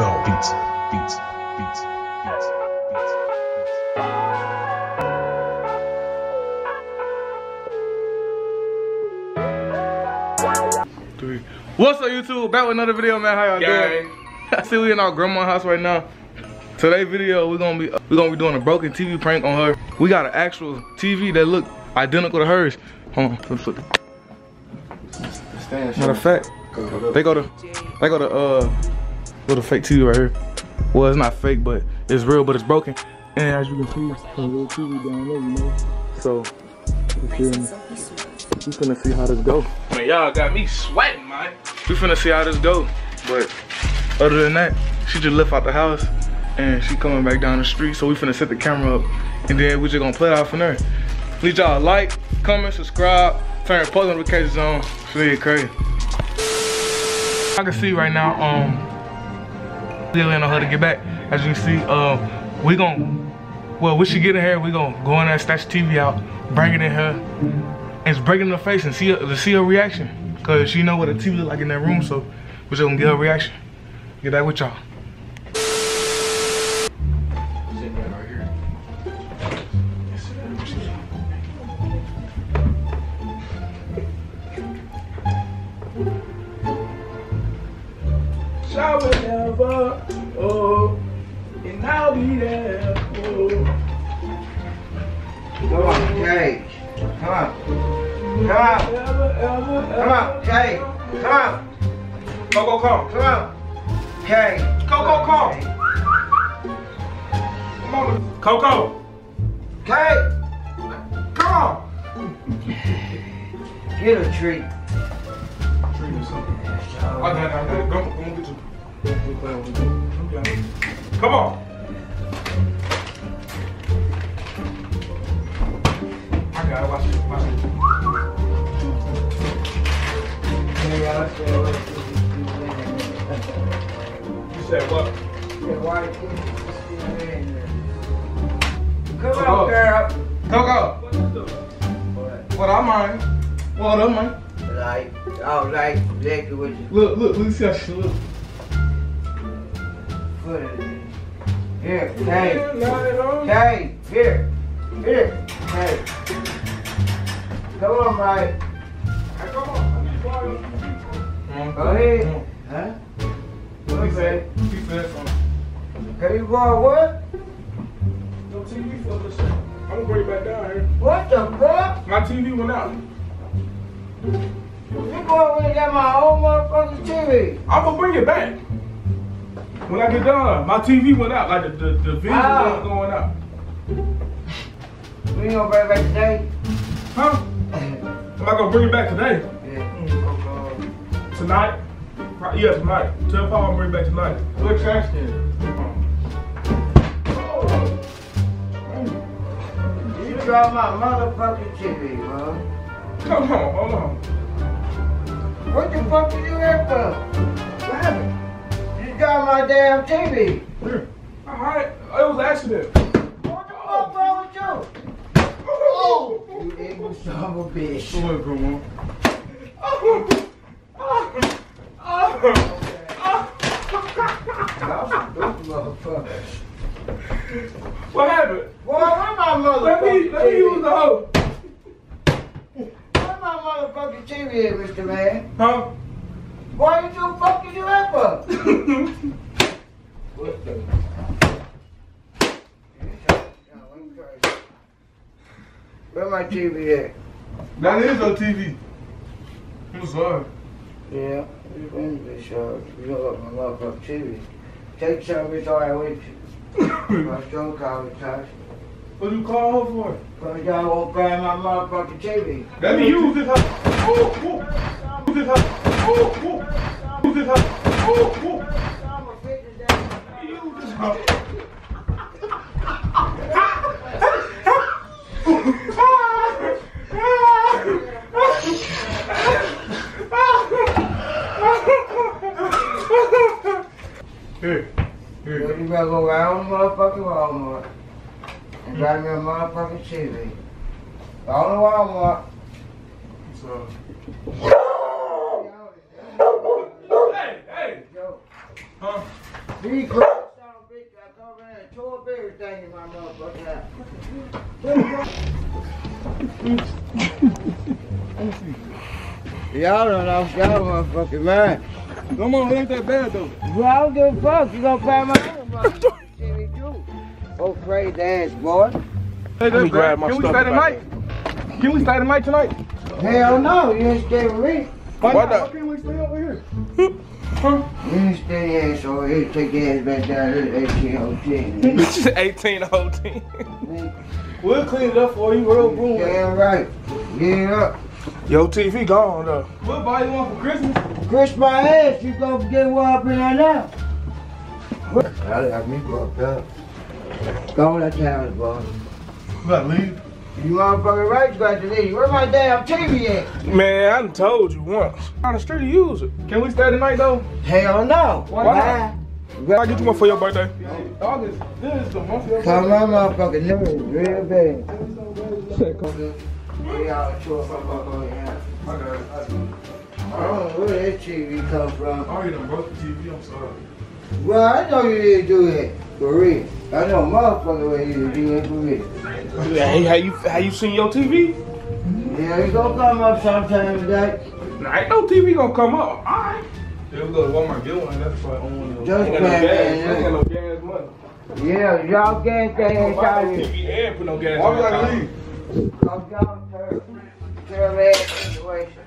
FL Beats, beats, beats, beats, beats, beats. Three. What's up, YouTube? Back with another video, man. How y'all doing? I see we in our grandma's house right now. Today video, we're gonna be we're gonna be doing a broken TV prank on her. We got an actual TV that look identical to hers. Hold on, let me flip it. Matter of fact, they go to they go to uh to fake TV right here. Well, it's not fake, but it's real, but it's broken. And as you can see, little TV down there, you know. So, you feel me? We finna see how this go. Man, y'all got me sweating, man. We finna see how this go. But other than that, she just left out the house and she coming back down the street. So we finna set the camera up and then we just gonna play it out from there. Please y'all like, comment, subscribe, turn post notifications on. So it crazy. I can see right now, um, still waiting on her to get back. As you see, um, we gon' well, we should get in here. We gon' go in there, snatch the TV out, bring it in here, and break it in her face and see her, to see her reaction. Cause she know what a TV look like in that room, so we just gonna get her reaction. Get back with y'all. Never, oh, and I'll be there, oh. Come on, Cage. Come on. Come on. Ever, ever, Come on, Cage. Come on. Go, go, come. Come on. Cage. Go, go, come. Come on. Coco. Cage. Come on. Get a treat. I got it, I got it. Go, go, get you. Come on. I got it. Watch it. Watch it. You said what? Come on, girl. Coco. What I mind? What I mind? Like, I like exactly what you Look, look, look, see how she look. Put it in. Here, Cage. Cage. Here. Here. Cage. Come on, Mike. Come on. Go ahead. Huh? What you say? He said something. Can you go what? No TV for this. I'm gonna bring it back down here. What the fuck? My TV went out. You go over and get my own motherfucking TV. I'm gonna bring it back. When I get done, my TV went out. Like the the, the video Ah. was going out. We ain't gonna bring it back today. Huh? Am I gonna bring it back today? Yeah. Tonight? Yeah, tonight. Tell Paul I'm bring it back tonight. What trash can? You dropped my motherfucking TV, bro. Come on, hold on. What the fuck did you here for? My damn TV. Here. Alright, it was an accident. What the fuck wrong with you? Oh! You ignorant son of a bitch. Come on, come on. Y'all some stupid motherfuckers. What happened? Boy, where my motherfucking Let me let me use the hoe. Where my motherfucking TV at, Mr. Man? Huh? Why you do fuck you have for? What's the... Where my TV at? That is your TV. I'm sorry. Yeah, you been this show. You look my motherfucking TV. Take some of this alright with you. My stroke call me touch. what you call her for? Cause y'all won't grab my motherfucking TV. Let me use this. Ooh, ooh. Use this hoe. Ooh, ooh. Use this hoe. Ooh, ooh. Hoe. Here, So you better go around motherfucking Walmart and grab me a motherfucking TV. Go to Walmart. So, hey, hey, yo, huh? He crazy son of a bitch. I come in and tore up everything in my motherfucking house. Y'all don't know. Y'all motherfucking man. Come on, it ain't that bad though. Well, I don't give a fuck. You gonna find my own motherfucking Oh, crazy ass boy. Hey, me grab my Can we stay tonight? Can we stay tonight tonight? Hell no, you ain't stay with me. Why, Why not? not? Why can't we stay over here? huh? You ain't stay your ass over here. Take your ass back down to the 18 hotel. She's 18 whole team. We'll clean it up for you, real room. Damn right. Get up. Yo, TV gone though. We'll buy you one for Christmas. Chris my ass, you gonna get one up in there now. I got me fucked up. Go on that town, boy. We gotta leave. You motherfucking right, you got to leave. Where my damn TV at? Man, I told you once. On the street, you use it. Can we stay tonight though? Hell no. Why Why? I get you one for your birthday. August, this is the month of your Cause my motherfucking nerves real bad. We all sure from motherfucking house. I got it. I do. I don't know where that TV come from. I already done broke the TV, I'm sorry. Well, I know you didn't do it for real. I know motherfucker way you didn't for real. Hey, how you how you seen your TV? Yeah, it's gonna come up sometime today. Nah, ain't no TV gonna come up. Alright. Yeah, we go to Walmart get one. That's probably on one of those. Just Ain't got no gas. Ain't got no gas money. Yeah, y'all gang thing ain't Buy out no here. TV and put no gas Why in we the gotta leave? Cause y'all turn, turn that situation.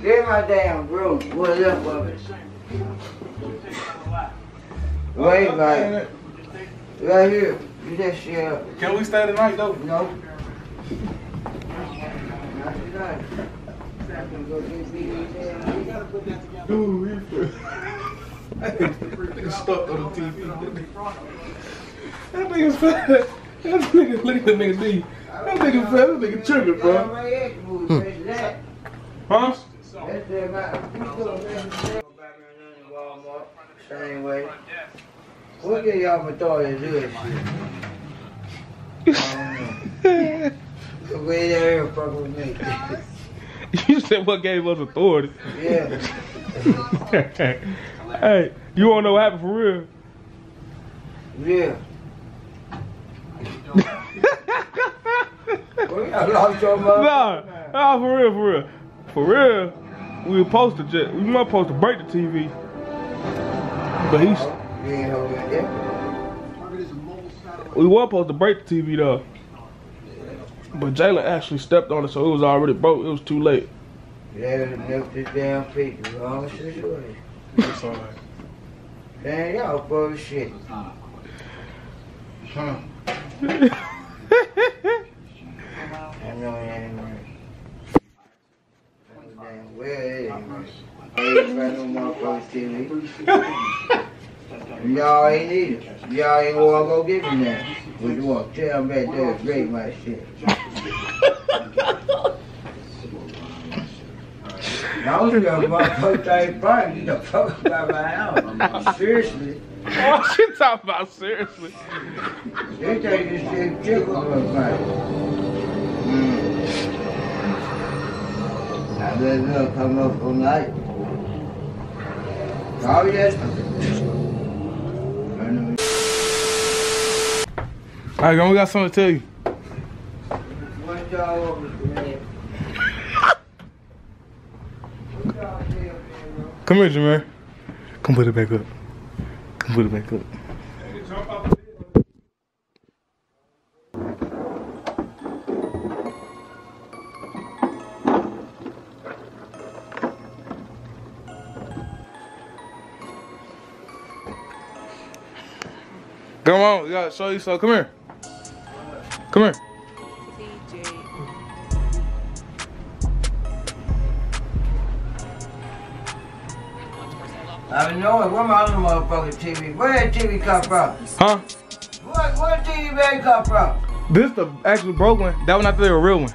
Get my damn room. What's up of? Wait, man. Right here. You just shit up. Can we stay tonight though? No. Not tonight. I'm gonna go get me these damn- Dude, we Nigga stuck on the TV. That nigga's fat. That nigga, look at the nigga D. That nigga fat. That nigga tripping, bro. my ex movie, bitch, that. Huh? That's the amount. You could have been there. Walmart, same way. What get y'all for to do this shit? I don't know. The way they fuck with me. You said what gave us authority? Yeah. hey, you wanna know what happened for real? Yeah. Well, I lost your mother. Nah, nah, for real, for real. For real, we were supposed to just, we weren't supposed to break the TV. But he's, You ain't hold it, yeah? we were supposed to break the TV though. But Jalen actually stepped on it, so it was already broke. It was too late. Yeah, milk this damn pig. Wrong situation. It's alright. Damn, y'all full of shit. Huh. I know it ain't right. Damn, where it is, man. I ain't got no motherfucking TV. Y'all ain't need it. Y'all ain't wanna go get me that. What you want? Tell them back there to break my shit. I was gonna motherfucker thing fine. Get the fuck out of my house. Seriously. What you talking about, seriously? They take this shit like. Mm. I let her come up all night. Oh yes. I know. Alright, girl, we got something to tell you. What y'all over there? What y'all say up there, bro? Come here, Jameer. Come put it back up. Come put it back up. Come on, we gotta show you so. Come here. Come here. I don't know it. Where my other motherfucking TV? Where that TV come from? Huh? What, where TV bag come from? This the actual broke one. That one I thought a real one.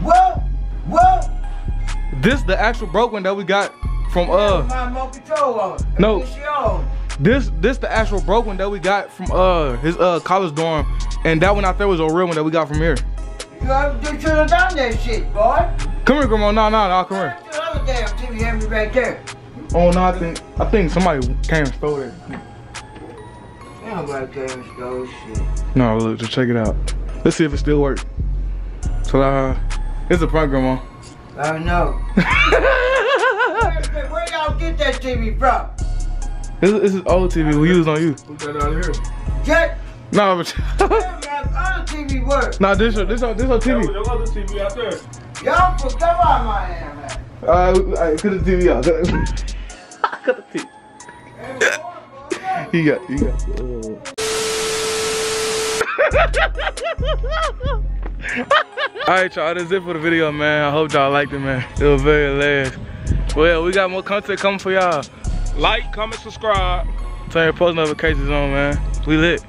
What? What? This the actual broke one that we got from uh. Remote control on. No. This this the actual broke one that we got from uh his uh college dorm, and that one out there was a real one that we got from here. You have to should have done that shit, boy. Come here, grandma. No, no, no, come here. Turn the other damn TV me right there. Oh no, I think I think somebody came and stole. Ain't nobody came and stole shit. No, look, just check it out. Let's see if it still works. So uh, it's a prank, grandma. I know. Where, where y'all get that TV from? This, this is old TV we use on you. Put that out here. Jet, No, but where my other TV work? no, this is this on this on That was TV. your other TV out there. Y'all forgot about my hand, man. Uh, I cut the TV out. cut the TV. He got, he got. Alright, y'all, that's it for the video, man. I hope y'all liked it, man. It was very hilarious. Well, we got more content coming for y'all. Like, comment, subscribe. Turn your post notifications on, man. We lit.